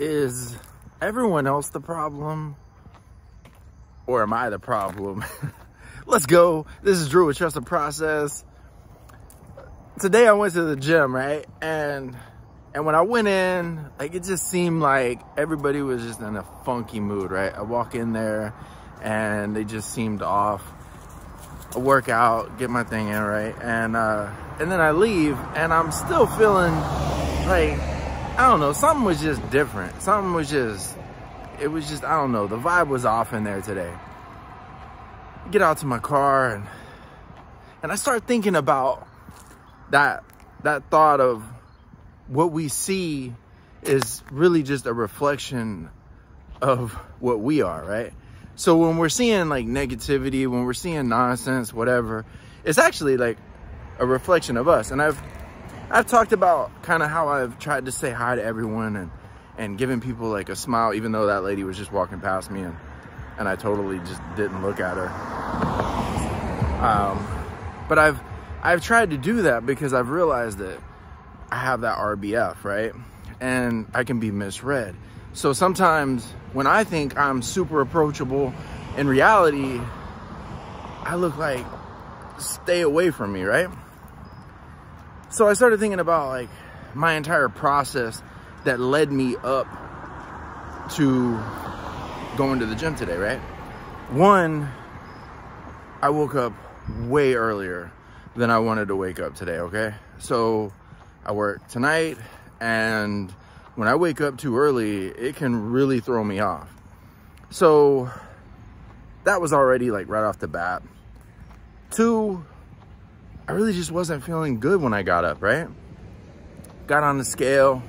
is everyone else the problem? Or am I the problem? Let's go. This is Drew with Trust the Process. Today I went to the gym, right? And and when I went in, like it just seemed like everybody was just in a funky mood, right? I walk in there and they just seemed off. I work out, get my thing in, right? And uh and then I leave and I'm still feeling like I don't know, something was just different. Something was just, it was just, I don't know, the vibe was off in there today. Get out to my car and, and I start thinking about that, that thought of what we see is really just a reflection of what we are, right? So when we're seeing like negativity, when we're seeing nonsense, whatever, it's actually like a reflection of us. And I've I've talked about kind of how I've tried to say hi to everyone and, and giving people like a smile, even though that lady was just walking past me and, and I totally just didn't look at her. Um, but I've, I've tried to do that because I've realized that I have that RBF, right? And I can be misread. So sometimes when I think I'm super approachable, in reality, I look like stay away from me, right? So I started thinking about like my entire process that led me up to going to the gym today, right? One, I woke up way earlier than I wanted to wake up today, okay? So I work tonight and when I wake up too early, it can really throw me off. So that was already like right off the bat. Two, I really just wasn't feeling good when I got up, right? Got on the scale,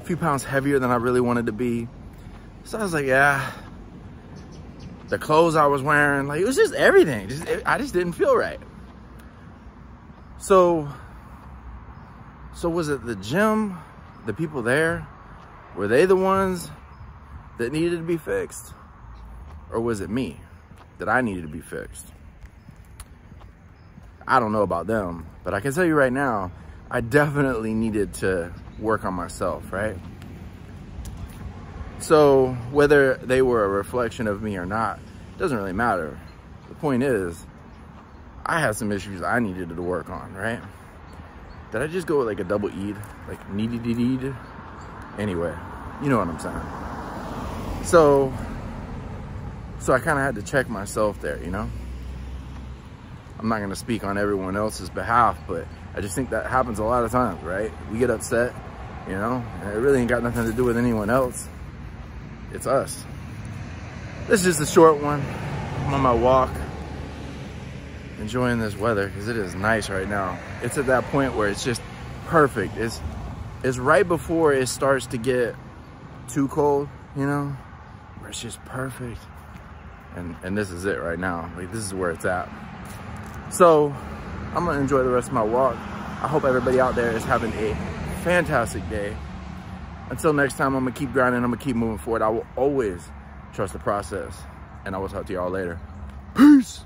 a few pounds heavier than I really wanted to be. So I was like, yeah. The clothes I was wearing, like it was just everything. Just, it, I just didn't feel right. So, so was it the gym, the people there? Were they the ones that needed to be fixed? Or was it me that I needed to be fixed? I don't know about them, but I can tell you right now, I definitely needed to work on myself, right? So whether they were a reflection of me or not, doesn't really matter. The point is, I had some issues I needed to work on, right? Did I just go with like a double E, like needy deed? Anyway, you know what I'm saying. So, so I kind of had to check myself there, you know? I'm not gonna speak on everyone else's behalf, but I just think that happens a lot of times, right? We get upset, you know, and it really ain't got nothing to do with anyone else. It's us. This is just a short one. I'm on my walk, enjoying this weather because it is nice right now. It's at that point where it's just perfect. It's, it's right before it starts to get too cold, you know, where it's just perfect. And, and this is it right now. Like this is where it's at. So I'm gonna enjoy the rest of my walk. I hope everybody out there is having a fantastic day. Until next time, I'm gonna keep grinding, I'm gonna keep moving forward. I will always trust the process, and I will talk to y'all later. Peace.